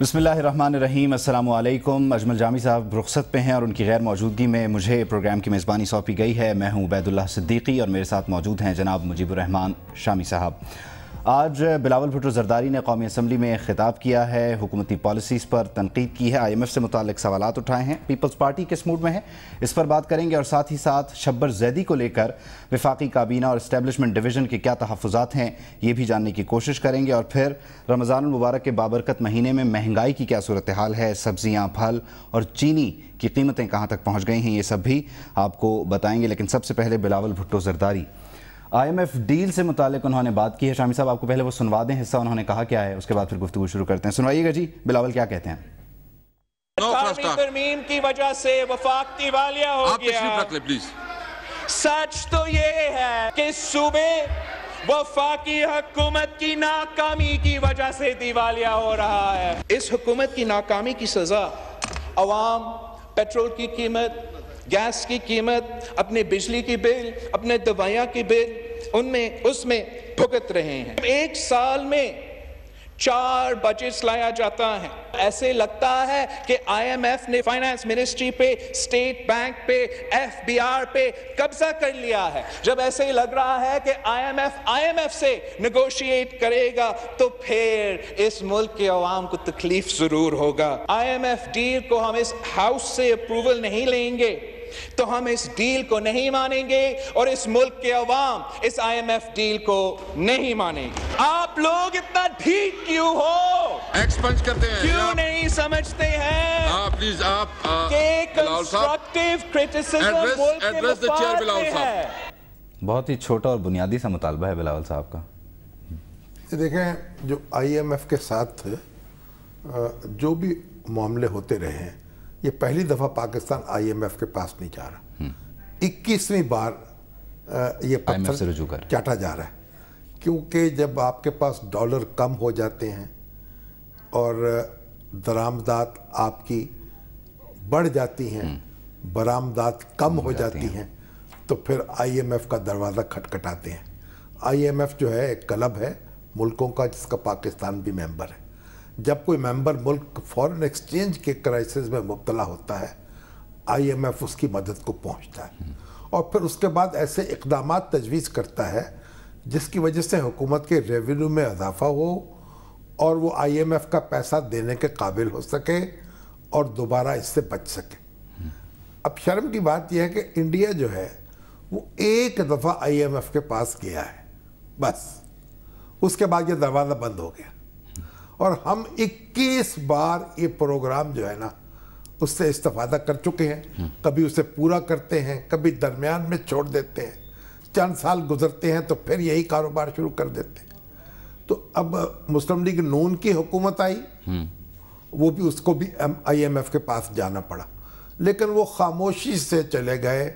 بسم اللہ الرحمن الرحیم، السلام علیکم۔ اجمل جامی صاحب رخصت پہ ہیں اور ان کی غیر موجودگی میں مجھے پروگرام کی میزبانی سونپی گئی ہے۔ میں ہوں عبید اللہ صدیقی اور میرے ساتھ موجود ہیں جناب مجیب الرحمان شامی صاحب۔ آج بلاول بھٹو زرداری نے قومی اسمبلی میں خطاب کیا ہے۔ حکومتی پالیسیز پر تنقید کی ہے۔ آئی ایم ایف سے متعلق سوالات اٹھائے ہیں۔ پیپلز پارٹی کس موڈ میں ہے؟ اس پر بات کریں گے اور ساتھ ہی ساتھ شبر زیدی کو لے کر وفاقی کابینہ اور اسٹیبلشمنٹ ڈویژن کے کیا تحفظات ہیں یہ بھی جاننے کی کوشش کریں گے۔ اور پھر رمضان المبارک کے بابرکت مہینے میں مہنگائی کی کیا صورتحال ہے؟ سبزیاں، پھل اور چینی کی قیمتیں کہاں تک پہنچ گئی ہیں؟ یہ سب بھی آپ کو بتائیں گے۔ لیکن سب سے پہلے Bilawal Bhutto Zardari. I M F deal سے متعلق انہوں نے بات کی ہے۔ شامی صاحب آپ کو پہلے وہ سنوا دیں حصہ انہوں نے کہا کیا ہے اس کے بعد پھر گفتگو شروع کرتے ہیں۔ سنوائیے گا جی بلاول کیا کہتے ہیں؟ ترمیم کی وجہ سے وفاق دیوالیہ ہو گیا۔ سچ تو یہ ہے کہ صوبے وفاقی حکومت کی ناکامی کی وجہ سے دیوالیہ ہو رہا ہے۔ اس حکومت کی ناکامی کی سزا عوام پیٹرول کی قیمت گیس کی قیمت اپنے بجلی کی بل اپنے دوائیاں کی بل ان میں، اس میں بھگت رہے ہیں۔ ایک سال میں چار بجٹس لایا جاتا ہے۔ ایسے لگتا ہے کہ آئی ایم ایف نے فائنانس منسٹری پہ، سٹیٹ بینک پہ، ایف بی آر پہ قبضہ کر لیا ہے۔ جب ایسے ہی لگ رہا ہے کہ I M F, I M F سے نیگوشیٹ کرے گا، تو پھر اس ملک کے عوام کو تکلیف ضرور ہوگا۔ آئی ایم ایف ڈیل کو ہم اس ہاؤس سے اپروول نہیں لیں گے۔ تو ہم اس ڈیل کو نہیں مانیں گے اور اس ملک کے عوام اس آئی ایم ایف ڈیل کو نہیں مانیں گے۔ آپ لوگ اتنا ٹھیک کیوں ہو؟ ایکسپنج کرتے ہیں۔ کیوں نہیں سمجھتے ہیں؟ آپ پلیز آپ کہ کنسٹرکٹیو کرٹیسزم ملک کے مفاد میں ہے۔ بہت ہی چھوٹا اور بنیادی سا مطالبہ ہے بلاول صاحب کا۔ دیکھیں جو آئی ایم ایف کے ساتھ جو بھی معاملے ہوتے رہے ہیں یہ پہلی دفعہ پاکستان آئی ایم ایف کے پاس نہیں جا رہا۔ اکیسویں بار یہ پتھر چاٹا جا رہا ہے۔ کیونکہ جب آپ کے پاس ڈالر کم ہو جاتے ہیں اور درامدات آپ کی بڑھ جاتی ہیں برامدات کم ہو جاتی ہیں تو پھر آئی ایم ایف کا دروازہ کھٹکھٹاتے ہیں۔ آئی ایم ایف جو ہے ایک کلب ہے ملکوں کا جس کا پاکستان بھی ممبر ہے۔ جب کوئی ممبر ملک فورن ایکسچینج کے کرائسس میں مبتلا ہوتا ہے آئی ایم ایف اس کی مدد کو پہنچتا ہے۔ اور پھر اس کے بعد ایسے اقدامات تجویز کرتا ہے جس کی وجہ سے حکومت کے ریونیو میں اضافہ ہو اور وہ آئی ایم ایف کا پیسہ دینے کے قابل ہو سکے اور دوبارہ اس سے بچ سکے۔ اب شرم کی بات یہ ہے کہ انڈیا جو ہے، وہ ایک دفعہ آئی ایم ایف کے پاس گیا ہے، بس۔ اس کے بعد یہ دروازہ بند ہو گیا۔ اور ہم اکیس بار یہ پروگرام جو ہے نا اس سے استفادہ کر چکے ہیں۔ کبھی اسے پورا کرتے ہیں کبھی درمیان میں چھوڑ دیتے ہیں۔ چند سال گزرتے ہیں تو پھر یہی کاروبار شروع کر دیتے ہیں۔ تو اب مسلم لیگ نون کی حکومت آئی۔ وہ بھی اس کو بھی آئی ایم ایف کے پاس جانا پڑا۔ لیکن وہ خاموشی سے چلے گئے۔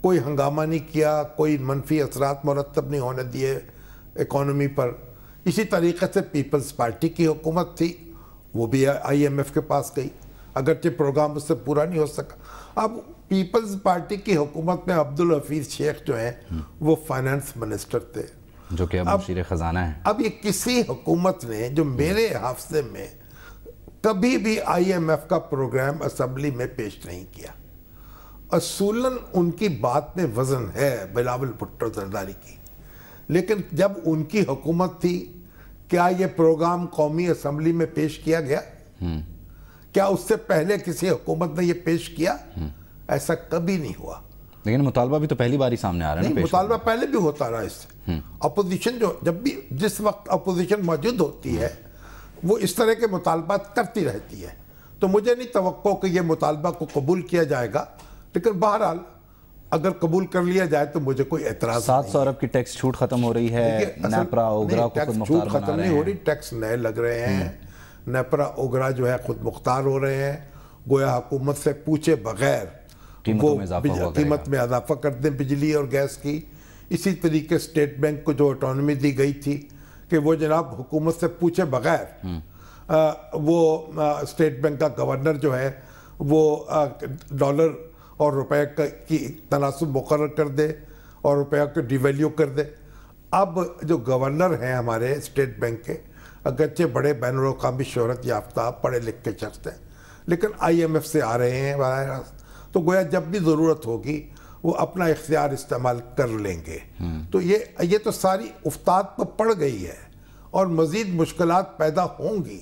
کوئی ہنگامہ نہیں کیا کوئی منفی اثرات مرتب نہیں ہونے دیے۔ اکانومی پر اسی طریقے سے پیپلز پارٹی کی حکومت تھی وہ بھی آئی ایم ایف کے پاس گئی۔ اگرچہ پروگرام اس سے پورا نہیں ہو سکا۔ اب پیپلز پارٹی کی حکومت میں عبدالحفیظ شیخ جو ہیں وہ فائنانس منسٹر تھے۔ جو کہ اب مشیر خزانہ ہیں۔ اب یہ کسی حکومت نے جو میرے حافظے میں کبھی بھی آئی ایم ایف کا پروگرام اسمبلی میں پیش نہیں کیا۔ اصولاً ان کی بات میں وزن ہے بلاول بھٹو زرداری کی۔ لیکن جب ان کی حکومت تھی کیا یہ پروگرام قومی اسمبلی میں پیش کیا گیا؟ کیا اس سے پہلے کسی حکومت نے یہ پیش کیا؟ ایسا کبھی نہیں ہوا۔ لیکن مطالبہ بھی تو پہلی باری سامنے آ رہا ہے مطالبہ پہلے بھی ہوتا رہا اس سے۔ اپوزیشن جو جب بھی جس وقت اپوزیشن موجود ہوتی ہے وہ اس طرح کے مطالبات کرتی رہتی ہے۔ تو مجھے نہیں توقع کہ یہ مطالبہ کو قبول کیا جائے گا لیکن بہرحال اگر قبول کر لیا جائے تو مجھے کوئی اعتراض سات سو ارب کی ٹیکس چھوٹ ختم ہو رہی ہے نیپرا اوگرا کو خود مختار ہیں ختم نہیں ہو رہی ٹیکس نئے لگ رہے ہیں۔ نیپرا اوگرا جو ہے خود مختار ہو رہے ہیں گویا حکومت سے پوچھے بغیر قیمت میں اضافہ کر دیں بجلی اور گیس کی۔ اسی طریقے سٹیٹ بینک کو جو اٹانومی دی گئی تھی کہ وہ جناب حکومت سے پوچھے بغیر وہ سٹیٹ بینک کا گورنر جو ہے وہ ڈالر اور روپے کی تناسب مقرر کر دے اور روپیہ کو ڈیویلیو کر دے۔ اب جو گورنر ہیں ہمارے اسٹیٹ بینک کے اگرچہ بڑے بین الاقوامی شہرت یافتہ پڑھے لکھ کے شخص ہیں لیکن آئی ایم ایف سے آ رہے ہیں۔ براہ راست تو گویا جب بھی ضرورت ہوگی وہ اپنا اختیار استعمال کر لیں گے۔ تو یہ یہ تو ساری افتاد پر پڑ گئی ہے اور مزید مشکلات پیدا ہوں گی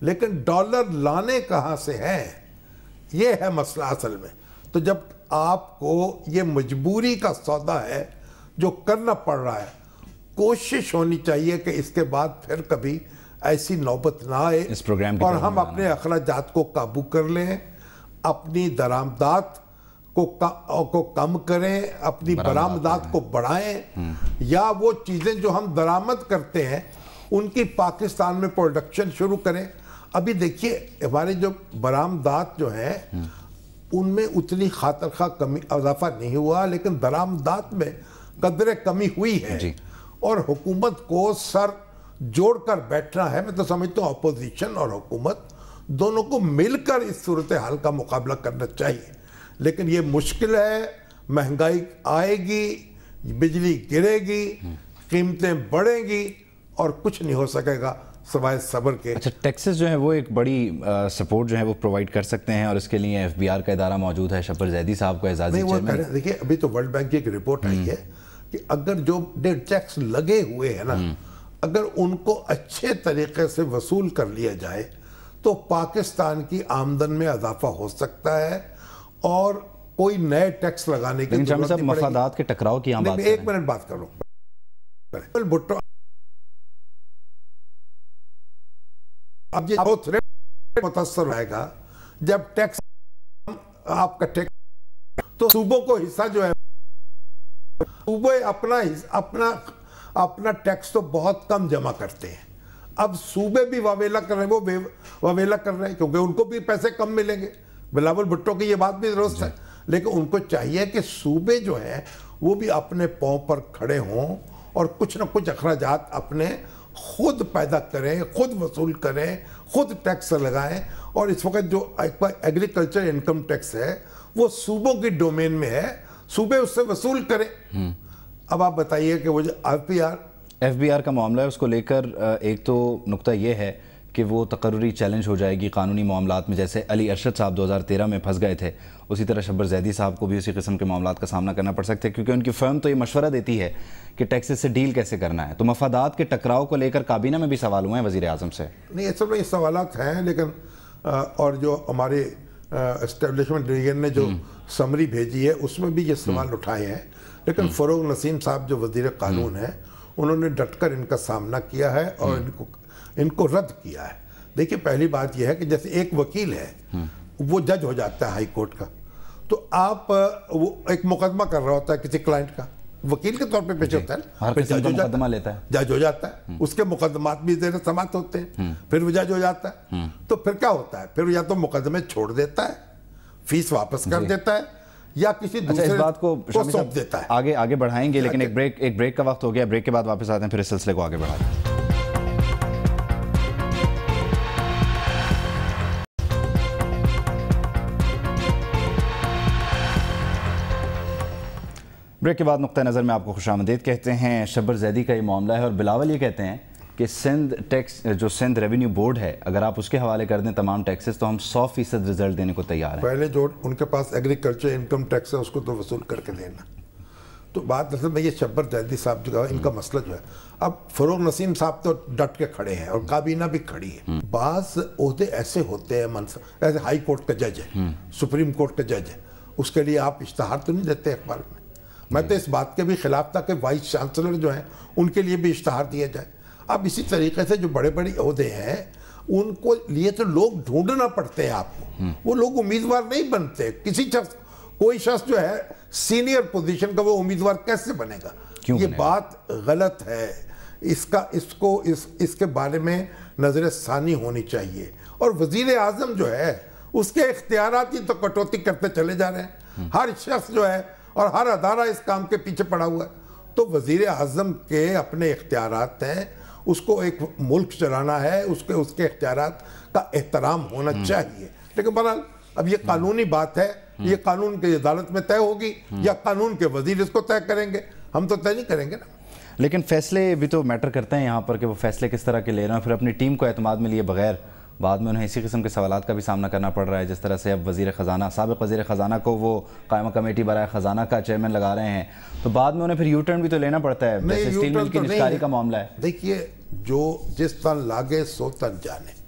لیکن ڈالر لانے کہاں سے ہیں؟ یہ ہے مسئلہ اصل میں۔ تو جب آپ کو یہ مجبوری کا سودا ہے جو کرنا پڑ رہا ہے کوشش ہونی چاہیے کہ اس کے بعد پھر کبھی ایسی نوبت نہ آئے۔ اس پروگرام اور ہم اپنے اخراجات کو قابو کر لیں اپنی درآمدات کو کم کریں اپنی برآمدات کو بڑھائیں۔ یا وہ چیزیں جو ہم درآمد کرتے ہیں ان کی پاکستان میں پروڈکشن شروع کریں۔ ابھی دیکھیے ہمارے جو برآمدات جو ہیں ان میں اتنی خاطر خواہ کمی اضافہ نہیں ہوا لیکن درآمدات میں قدر کمی ہوئی ہے۔ جی۔ اور حکومت کو سر جوڑ کر بیٹھنا ہے۔ میں تو سمجھتا ہوں اپوزیشن اور حکومت دونوں کو مل کر اس صورتحال کا مقابلہ کرنا چاہیے۔ لیکن یہ مشکل ہے مہنگائی آئے گی بجلی گرے گی قیمتیں بڑھیں گی اور کچھ نہیں ہو سکے گا۔ سوائے صبر کے۔ اچھا ٹیکسز جو ہیں وہ ایک بڑی سپورٹ جو ہے وہ پرووائڈ کر سکتے ہیں اور اس کے لیے ایف بی آر کا ادارہ موجود ہے شپر زیدی صاحب کو اعزازی چیئرمین۔ دیکھیں ابھی تو ورلڈ بینک کی ایک رپورٹ آئی ہے کہ اگر جو ٹیکس لگے ہوئے ہیں نا اگر ان کو اچھے طریقے سے وصول کر لیا جائے تو پاکستان کی آمدن میں اضافہ ہو سکتا ہے اور کوئی نئے ٹیکس لگانے کی ضرورت نہیں مفادات کے ٹکراؤ کی بات ایک منٹ بات کروں بھٹو اب یہ متاثر رہے گا۔ جب ٹیکس آپ کا ٹیکس تو صوبوں کو حصہ جو ہے، صوبے اپنا اپنا اپنا ٹیکس تو بہت کم جمع کرتے ہیں۔ اب صوبے بھی واویلا کر رہے ہیں، وہ واویلا کر رہے ہیں، کیونکہ ان کو بھی پیسے کم ملیں گے۔ بلاول بھٹو کی یہ بات بھی درست ہے۔ لیکن ان کو چاہیے کہ صوبے جو ہیں وہ بھی اپنے پاؤں پر کھڑے ہوں اور کچھ نہ کچھ اخراجات اپنے خود پیدا کریں خود وصول کریں خود ٹیکس لگائیں۔ اور اس وقت جو ایگریکلچر انکم ٹیکس ہے وہ صوبوں کی ڈومین میں ہے۔ صوبے اس سے وصول کریں۔ اب آپ بتائیے کہ وہ جو F B R F B R کا معاملہ ہے اس کو لے کر ایک تو نقطہ یہ ہے کہ وہ تقرری چیلنج ہو جائے گی قانونی معاملات میں جیسے علی ارشد صاحب دو ہزار تیرہ میں پھنس گئے تھے۔ اسی طرح شبر زیدی صاحب کو بھی اسی قسم کے معاملات کا سامنا کرنا پڑ سکتے کیونکہ ان کی فرم تو یہ مشورہ دیتی ہے کہ ٹیکسز سے ڈیل کیسے کرنا ہے۔ تو مفادات کے ٹکراؤ کو لے کر کابینہ میں بھی سوال ہوئے ہیں وزیر اعظم سے۔ نہیں اصل میں یہ سوالات ہیں لیکن اور جو ہمارے اسٹیبلشمنٹ ڈویژن نے جو سمری بھیجی ہے اس میں بھی یہ سوال اٹھائے ہیں۔ لیکن فروغ نسیم صاحب جو وزیر قانون ہیں انہوں نے ڈٹ کر ان کا سامنا کیا ہے اور ان کو ان کو رد کیا ہے۔ دیکھیں پہلی بات یہ ہے کہ جیسے ایک وکیل ہے وہ جج ہو جاتا ہے ہائی کورٹ کا۔ تو آپ وہ ایک مقدمہ کر رہا ہوتا ہے کسی کلائنٹ کا۔ وکیل کے طور پہ پیش جی۔ ہوتا ہے مقدمہ لیتا ہے۔ جج ہو جاتا ہے۔ اس کے مقدمات بھی زیر سماعت ہوتے ہیں۔ پھر وہ جج ہو جاتا ہے۔ تو پھر کیا ہوتا ہے؟ پھر یا تو مقدمے چھوڑ دیتا ہے فیس واپس کر جی۔ دیتا ہے یا کسی اچھا، دوسرے بات کو سونپ دیتا ہے۔ آگے آگے بڑھائیں گے لیکن ایک بریک ایک بریک کا وقت ہو گیا بریک کے بعد واپس آتے ہیں پھر اس سلسلے کو آگے بڑھاتے ہیں بریک کے بعد نقطہ نظر میں آپ کو خوش آمدید کہتے ہیں شبر زیدی کا یہ معاملہ ہے اور بلاول یہ کہتے ہیں کہ سندھ ٹیکس جو سندھ ریونیو بورڈ ہے اگر آپ اس کے حوالے کر دیں تمام ٹیکسز تو ہم سو فیصد رزلٹ دینے کو تیار ہیں۔ پہلے جو ان کے پاس ایگریکلچر انکم ٹیکس ہے اس کو تو وصول کر کے دینا۔ تو بات اصل میں یہ شبر زیدی صاحب جو ان کا مسئلہ جو ہے۔ اب فروغ نسیم صاحب تو ڈٹ کے کھڑے ہیں اور کابینہ بھی کھڑی ہے۔ بعض عہدے ایسے ہوتے ہیں ایسے ہائی کورٹ کا جج ہے سپریم کورٹ کا جج ہے اس کے لیے آپ اشتہار تو نہیں دیتے اخبار میں میں تو اس بات کے بھی خلاف تھا کہ وائس چانسلر جو ہیں ان کے لیے بھی اشتہار دیا جائے۔ اب اسی طریقے سے جو بڑے بڑے عہدے ہیں ان کو لیے تو لوگ ڈھونڈنا پڑتے ہیں آپ کو۔ وہ لوگ امیدوار نہیں بنتے۔ کسی شخص کوئی شخص جو ہے سینئر پوزیشن کا وہ امیدوار کیسے بنے گا؟ یہ بات غلط ہے۔ اس کا اس کو اس اس کے بارے میں نظر ثانی ہونی چاہیے۔ اور وزیر اعظم جو ہے اس کے اختیارات ہی تو کٹوتی کرتے چلے جا رہے ہیں۔ ہر شخص جو ہے اور ہر ادارہ اس کام کے پیچھے پڑا ہوا ہے۔ تو وزیر اعظم کے اپنے اختیارات ہیں اس کو ایک ملک چلانا ہے اس کے اس کے اختیارات کا احترام ہونا چاہیے۔ لیکن بہرحال اب یہ قانونی بات ہے یہ قانون کی عدالت میں طے ہوگی یا قانون کے وزیر اس کو طے کریں گے۔ ہم تو طے نہیں کریں گے نا۔ لیکن فیصلے بھی تو میٹر کرتے ہیں یہاں پر کہ وہ فیصلے کس طرح کے لے رہے ہیں۔ پھر اپنی ٹیم کو اعتماد میں لیے بغیر۔ بعد میں انہیں اسی قسم کے سوالات کا بھی سامنا کرنا پڑ رہا ہے جس طرح سے اب وزیر خزانہ سابق وزیر خزانہ کو وہ قائمہ کمیٹی برائے خزانہ کا چیئرمین لگا رہے ہیں۔ تو بعد میں انہیں پھر یو ٹرن بھی تو لینا پڑتا ہے جیسے اسٹیل مل کی نشکاری کا معاملہ ہے۔ دیکھیے جو جس تن لاگے سو تن جانے۔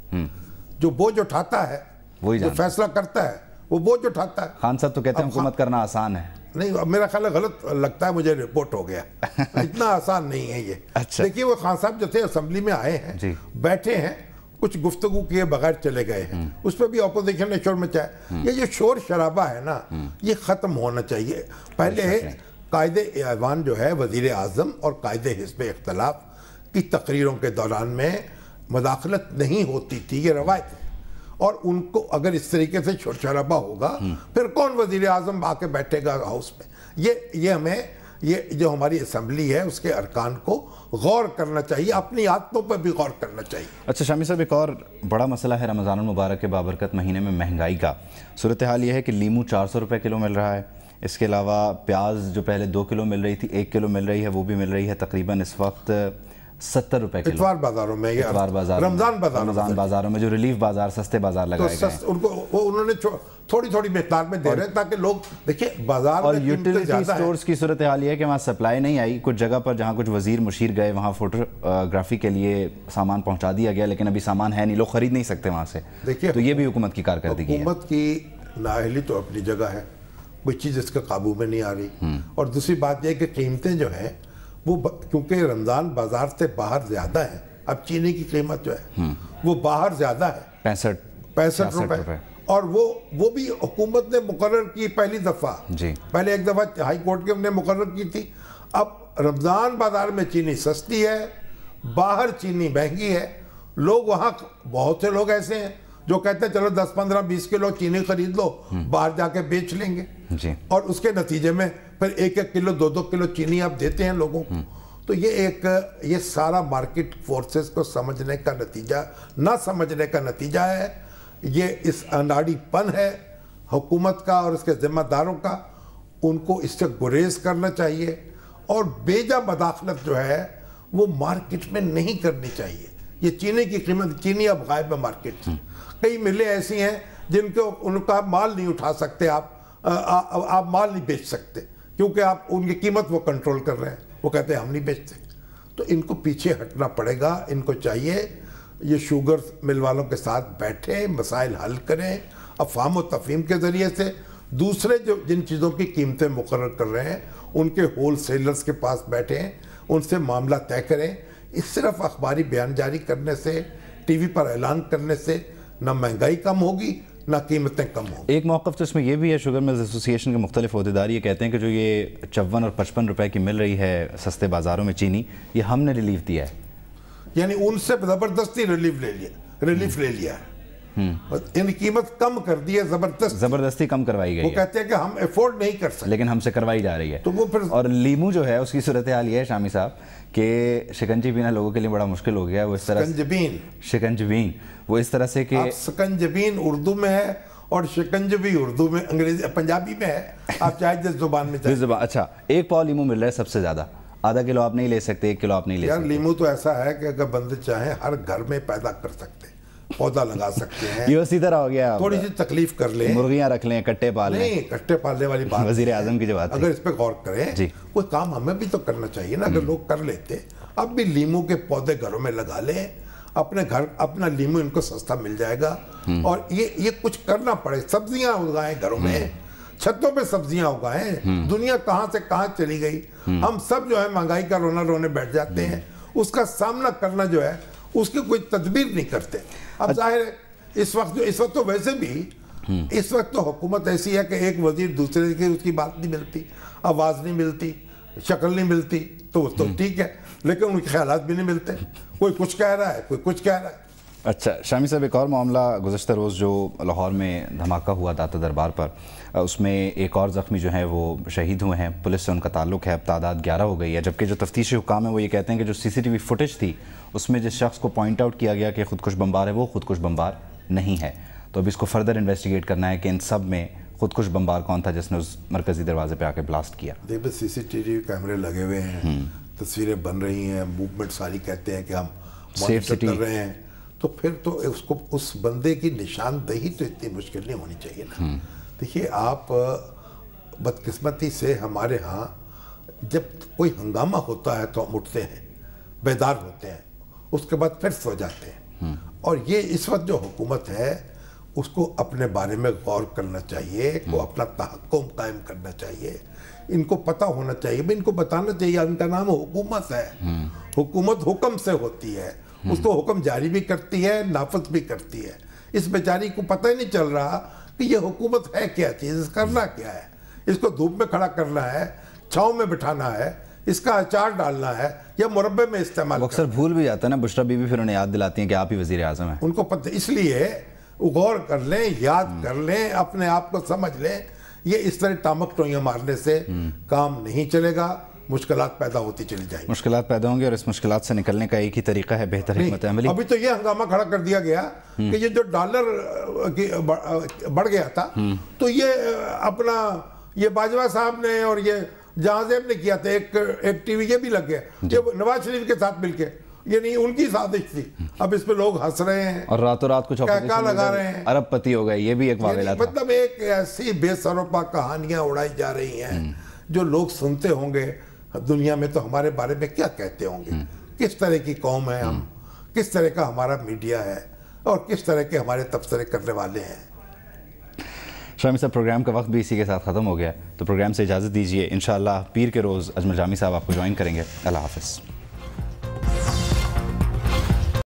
جو بوجھ اٹھاتا ہے وہی جو فیصلہ کرتا ہے وہ بوجھ اٹھاتا ہے۔ خان صاحب تو کہتے ہیں حکومت کرنا آسان ہے۔ نہیں میرا خیال ہے غلط لگتا ہے مجھے رپورٹ ہو گیا۔ اتنا آسان نہیں ہے یہ۔ اچھا۔ دیکھیے وہ خان صاحب جو تھے اسمبلی میں آئے ہیں جی۔ بیٹھے ہیں۔ کچھ گفتگو کیے بغیر چلے گئے ہیں۔ اس پہ بھی اپوزیشن نے شور مچایا۔ یہ جو شور شرابہ ہے نا یہ ختم ہونا چاہیے۔ پہلے قائد ایوان جو ہے وزیر اعظم اور قائد حزب اختلاف کی تقریروں کے دوران میں مداخلت نہیں ہوتی تھی یہ روایت ہے۔ اور ان کو اگر اس طریقے سے شور شرابہ ہوگا پھر کون وزیر اعظم آ کے بیٹھے گا ہاؤس میں؟ یہ یہ ہمیں یہ جو ہماری اسمبلی ہے، اس کے ارکان کو غور کرنا چاہیے، اپنی عادتوں پر بھی غور کرنا چاہیے۔ اچھا شامی صاحب، ایک اور بڑا مسئلہ ہے رمضان المبارک کے بابرکت مہینے میں مہنگائی کا۔ صورتحال یہ ہے کہ لیمو چار سو روپے کلو مل رہا ہے۔ اس کے علاوہ پیاز جو پہلے دو کلو مل رہی تھی، ایک کلو مل رہی ہے، وہ بھی مل رہی ہے تقریباً اس وقت ستر روپے کلو۔ اتوار بازاروں میں اتوار بازار رمضان بازار رمضان بازاروں میں جو ریلیف بازار سستے بازار لگائے گئے ان کو وہ انہوں نے تھوڑی تھوڑی مقدار میں دے رہے ہیں تاکہ لوگ دیکھیں بازار اور میں قیمتیں یوٹیلیٹی ہیں۔ سٹورز کی صورتحال یہ ہے کہ وہاں سپلائی نہیں آئی۔ کچھ جگہ پر جہاں کچھ وزیر مشیر گئے وہاں فوٹوگرافی کے لیے سامان پہنچا دیا گیا لیکن ابھی سامان ہے نہیں۔ لوگ خرید نہیں سکتے وہاں سے۔ تو یہ بھی حکومت کی کارکردگی ہے۔ حکومت کی نااہلی تو اپنی جگہ ہے۔ کوئی چیز اس کے قابو میں نہیں آ رہی۔ اور دوسری بات یہ کہ قیمتیں جو ہیں وہ کیونکہ رمضان بازار سے باہر زیادہ ہیں اب چینی کی قیمت جو ہے وہ باہر زیادہ ہے۔ پینسٹھ پینسٹھ روپے۔ اور وہ وہ بھی حکومت نے مقرر کی پہلی دفعہ۔ جی۔ پہلے ایک دفعہ ہائی کورٹ کے نے مقرر کی تھی۔ اب رمضان بازار میں چینی سستی ہے باہر چینی مہنگی ہے۔ لوگ وہاں بہت سے لوگ ایسے ہیں جو کہتے ہیں چلو دس پندرہ بیس کلو چینی خرید لو باہر جا کے بیچ لیں گے۔ جی۔ اور اس کے نتیجے میں پھر ایک ایک کلو، دو دو کلو چینی آپ دیتے ہیں لوگوں کو، تو یہ ایک، یہ سارا مارکیٹ فورسز کو سمجھنے کا نتیجہ، نہ سمجھنے کا نتیجہ ہے۔ یہ اس اناڑی پن ہے حکومت کا اور اس کے ذمہ داروں کا۔ ان کو اس سے گریز کرنا چاہیے اور بیجا مداخلت جو ہے، وہ مارکیٹ میں نہیں کرنی چاہیے۔ یہ چینی کی قیمت، چینی اب غائب ہے مارکیٹ سے کئی ملیں ایسی ہیں جن کو، ان کا مال نہیں اٹھا سکتے آپ آپ مال نہیں بیچ سکتے۔ کیونکہ آپ ان کی قیمت وہ کنٹرول کر رہے ہیں۔ وہ کہتے ہیں ہم نہیں بیچتے۔ تو ان کو پیچھے ہٹنا پڑے گا، ان کو چاہیے یہ شوگر مل والوں کے ساتھ بیٹھیں، مسائل حل کریں، افہام و تفہیم کے ذریعے سے۔ دوسرے جو جن چیزوں کی قیمتیں مقرر کر رہے ہیں، ان کے ہول سیلرز کے پاس بیٹھیں، ان سے معاملہ طے کریں۔ اس صرف اخباری بیان جاری کرنے سے، ٹی وی پر اعلان کرنے سے نہ مہنگائی کم ہوگی نہ قیمتیں کم ہوں۔ ایک موقف تو اس میں یہ بھی ہے شوگر ملز ایسوسی ایشن کے مختلف عہدیدار یہ کہتے ہیں کہ جو یہ چون اور پچپن روپے کی مل رہی ہے سستے بازاروں میں چینی یہ ہم نے ریلیف دیا ہے۔ یعنی ان سے زبردستی ریلیف لے لیا ریلیف لے لیا ہے۔ یعنی قیمت کم کر دی ہے زبردست زبردستی کم کروائی وہ گئی ہے۔ کہتے ہیں کہ ہم افورڈ نہیں کر سکتے۔ لیکن ہم سے کروائی جا رہی ہے۔ تو وہ پھر اور لیمو جو ہے اس کی صورتحال یہ ہے شامی صاحب کہ شکنجی پینا لوگوں کے لیے بڑا مشکل ہو گیا ہے وہ اس طرح سکنجبین شکنجبین؟ وہ اس طرح سے کہ آپ سکنجبین اردو میں ہے اور شکنجبی اردو میں انگریزی پنجابی میں ہے آپ چاہے جس زبان میں چاہے۔ زبان اچھا ایک پاؤ لیمو مل رہا ہے سب سے زیادہ۔ آدھا کلو آپ نہیں لے سکتے ایک کلو آپ نہیں لے یار سکتے۔ لیمو تو ایسا ہے کہ اگر بندے چاہیں ہر گھر میں پیدا کر سکتے۔ ہیں پودا لگا سکتے ہیں۔ یہ اسی طرح ہو گیا۔ تھوڑی سی تکلیف کر لیں۔ مرغیاں رکھ لیں کٹے پال لیں نہیں کٹے پالنے والی بات وزیر اعظم کی جو بات اگر اس پہ غور کریں جی۔ کوئی کام ہمیں بھی تو کرنا چاہیے نا۔ اگر لوگ کر لیتے اب بھی لیمو کے پودے گھروں میں لگا لیں۔ اپنے گھر اپنا لیمو ان کو سستا مل جائے گا۔ اور یہ یہ کچھ کرنا پڑے۔ سبزیاں اگائیں گھروں میں۔ چھتوں پہ سبزیاں اگائیں۔ دنیا کہاں سے کہاں چلی گئی۔ ہم۔ سب جو ہے مہنگائی کا رونا رونے بیٹھ جاتے ہیں۔ اس کا سامنا کرنا جو ہے اس کی کوئی تدبیر نہیں کرتے۔ اب ظاہر ہے اس وقت جو اس وقت تو ویسے بھی اس وقت تو حکومت ایسی ہے کہ ایک وزیر دوسرے کی اس کی بات نہیں ملتی آواز نہیں ملتی شکل نہیں ملتی تو تو ٹھیک ہے لیکن ان کے خیالات بھی نہیں ملتے۔ کوئی کچھ کہہ رہا ہے کوئی کچھ کہہ رہا ہے۔ اچھا شامی صاحب ایک اور معاملہ گزشتہ روز جو لاہور میں دھماکہ ہوا داتا دربار پر اس میں ایک اور زخمی جو ہیں وہ شہید ہوئے ہیں۔ پولیس سے ان کا تعلق ہے اب تعداد گیارہ ہو گئی ہے۔ جبکہ جو تفتیشی حکام ہیں وہ یہ کہتے ہیں کہ جو سی سی ٹی وی فوٹیج تھی اس میں جس شخص کو پوائنٹ آؤٹ کیا گیا کہ خودکش بمبار ہے وہ خودکش بمبار نہیں ہے۔ تو اب اس کو فردر انویسٹیگیٹ کرنا ہے کہ ان سب میں خودکش بمبار کون تھا جس نے اس مرکزی دروازے پہ آ کے بلاسٹ کیا۔ دیکھ سی سی ٹی وی کیمرے لگے ہوئے ہیں۔ تصویریں بن رہی ہیں۔ موومنٹ ساری کہتے ہیں کہ ہم city. کر رہے ہیں۔ تو پھر تو اس کو اس بندے کی نشاندہی تو اتنی مشکل نہیں ہونی چاہیے نا۔ دیکھیے آپ بدقسمتی سے ہمارے ہاں جب کوئی ہنگامہ ہوتا ہے تو ہم اٹھتے ہیں بیدار ہوتے ہیں اس کے بعد پھر سو جاتے ہیں۔ اور یہ اس وقت جو حکومت ہے اس کو اپنے بارے میں غور کرنا چاہیے کو اپنا تحکم قائم کرنا چاہیے۔ ان کو پتہ ہونا چاہیے ان کو بتانا چاہیے ان کا نام حکومت ہے۔ حکومت حکم سے ہوتی ہے۔ اس کو حکم جاری بھی کرتی ہے نافذ بھی کرتی ہے۔ اس بیچاری کو پتہ ہی نہیں چل رہا کہ یہ حکومت ہے کیا چیز؟ کرنا کیا ہے؟ اس کو دھوپ میں کھڑا کرنا ہے چھاؤں میں بٹھانا ہے اس کا اچار ڈالنا ہے یا مربع میں استعمال اکثر بھول بھی جاتا ہے نا بشرا بی بی پھر انہیں یاد دلاتی ہیں کہ آپ ہی وزیر اعظم ہیں۔ ان کو پتہ اس لیے غور کر لیں یاد کر لیں اپنے آپ کو سمجھ لیں۔ یہ اس طرح ٹامک ٹوئیاں مارنے سے کام نہیں چلے گا۔ مشکلات پیدا ہوتی چلی جائیں گی۔ مشکلات پیدا ہوں گے اور اس مشکلات سے نکلنے کا ایک ہی طریقہ ہے بہتر حکمت عملی۔ ابھی تو یہ ہنگامہ کھڑا کر دیا گیا کہ یہ جو ڈالر بڑھ گیا تھا تو یہ اپنا یہ باجوہ صاحب نے اور یہ جہاں زیب نے کیا تھا ایک ایک ٹی وی یہ بھی لگ گیا۔ یہ نواز شریف کے ساتھ مل کے یہ نہیں ان کی سازش تھی۔ اب اس پہ لوگ ہنس رہے ہیں اور راتوں رات کچھ opposition لگا رہے ہیں۔ ارب پتی ہو گئے یہ بھی ایک واقعہ یعنی تھا۔ مطلب ایک ایسی بے سروپا کہانیاں اڑائی جا رہی ہیں جو لوگ سنتے ہوں گے۔ دنیا میں تو ہمارے بارے میں کیا کہتے ہوں گے؟ کس طرح کی قوم ہے ہم؟ کس طرح کا ہمارا میڈیا ہے؟ اور کس طرح کے ہمارے تبصرے کرنے والے ہیں؟ شامی صاحب، پروگرام کا وقت بھی اسی کے ساتھ ختم ہو گیا تو پروگرام سے اجازت دیجیے انشاءاللہ پیر کے روز اجمل جامی صاحب آپ کو جوائن کریں گے۔ اللہ حافظ۔